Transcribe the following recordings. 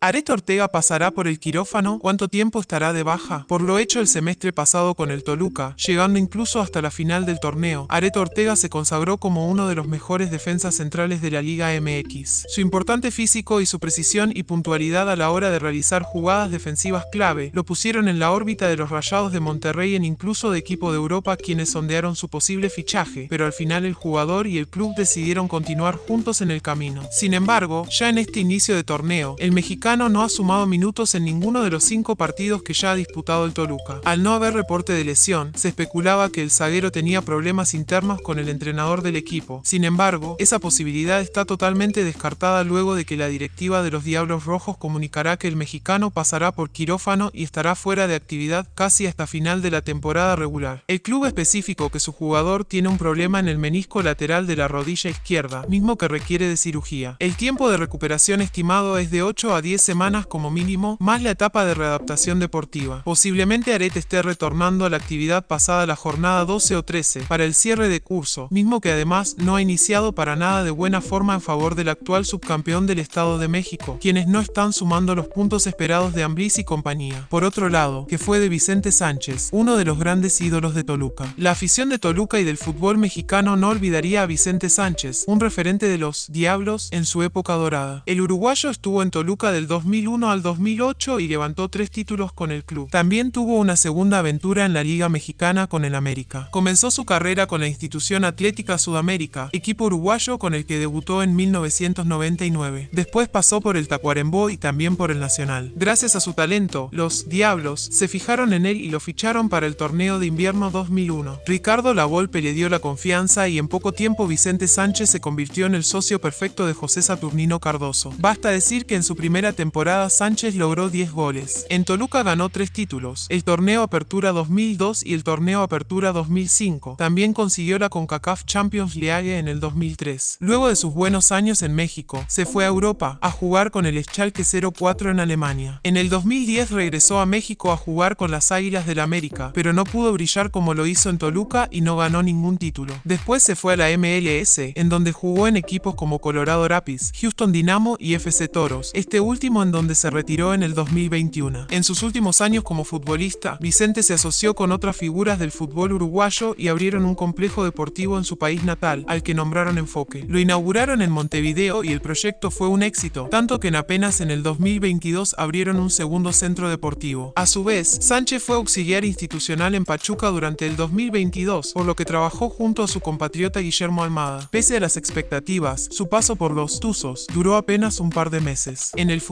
¿Areto Ortega pasará por el quirófano? ¿Cuánto tiempo estará de baja? Por lo hecho el semestre pasado con el Toluca, llegando incluso hasta la final del torneo, Areto Ortega se consagró como uno de los mejores defensas centrales de la Liga MX. Su importante físico y su precisión y puntualidad a la hora de realizar jugadas defensivas clave lo pusieron en la órbita de los Rayados de Monterrey en incluso de equipo de Europa quienes sondearon su posible fichaje, pero al final el jugador y el club decidieron continuar juntos en el camino. Sin embargo, ya en este inicio de torneo, el mexicano no ha sumado minutos en ninguno de los cinco partidos que ya ha disputado el Toluca. Al no haber reporte de lesión, se especulaba que el zaguero tenía problemas internos con el entrenador del equipo. Sin embargo, esa posibilidad está totalmente descartada luego de que la directiva de los Diablos Rojos comunicará que el mexicano pasará por quirófano y estará fuera de actividad casi hasta final de la temporada regular. El club específico que su jugador tiene un problema en el menisco lateral de la rodilla izquierda, mismo que requiere de cirugía. El tiempo de recuperación estimado es de 8 a 10 semanas como mínimo, más la etapa de readaptación deportiva. Posiblemente Arete esté retornando a la actividad pasada la jornada 12 o 13 para el cierre de curso, mismo que además no ha iniciado para nada de buena forma en favor del actual subcampeón del Estado de México, quienes no están sumando los puntos esperados de Ambris y compañía. Por otro lado, que fue de Vicente Sánchez, uno de los grandes ídolos de Toluca. La afición de Toluca y del fútbol mexicano no olvidaría a Vicente Sánchez, un referente de los Diablos en su época dorada. El uruguayo estuvo en Toluca del 2001 al 2008 y levantó tres títulos con el club. También tuvo una segunda aventura en la Liga Mexicana con el América. Comenzó su carrera con la institución Atlética Sudamérica, equipo uruguayo con el que debutó en 1999. Después pasó por el Tacuarembó y también por el Nacional. Gracias a su talento, los Diablos se fijaron en él y lo ficharon para el torneo de invierno 2001. Ricardo Lavolpe le dio la confianza y en poco tiempo Vicente Sánchez se convirtió en el socio perfecto de José Saturnino Cardoso. Basta decir que en su primera temporada Sánchez logró 10 goles. En Toluca ganó 3 títulos, el torneo Apertura 2002 y el torneo Apertura 2005. También consiguió la CONCACAF Champions League en el 2003. Luego de sus buenos años en México, se fue a Europa a jugar con el Schalke 04 en Alemania. En el 2010 regresó a México a jugar con las Águilas del América, pero no pudo brillar como lo hizo en Toluca y no ganó ningún título. Después se fue a la MLS, en donde jugó en equipos como Colorado Rapids, Houston Dynamo y FC Toros. Este último en donde se retiró en el 2021. En sus últimos años como futbolista, Vicente se asoció con otras figuras del fútbol uruguayo y abrieron un complejo deportivo en su país natal, al que nombraron Enfoque. Lo inauguraron en Montevideo y el proyecto fue un éxito, tanto que en apenas en el 2022 abrieron un segundo centro deportivo. A su vez, Sánchez fue auxiliar institucional en Pachuca durante el 2022, por lo que trabajó junto a su compatriota Guillermo Almada. Pese a las expectativas, su paso por los Tuzos duró apenas un par de meses. En el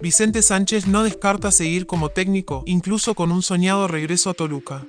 Vicente Sánchez no descarta seguir como técnico, incluso con un soñado regreso a Toluca.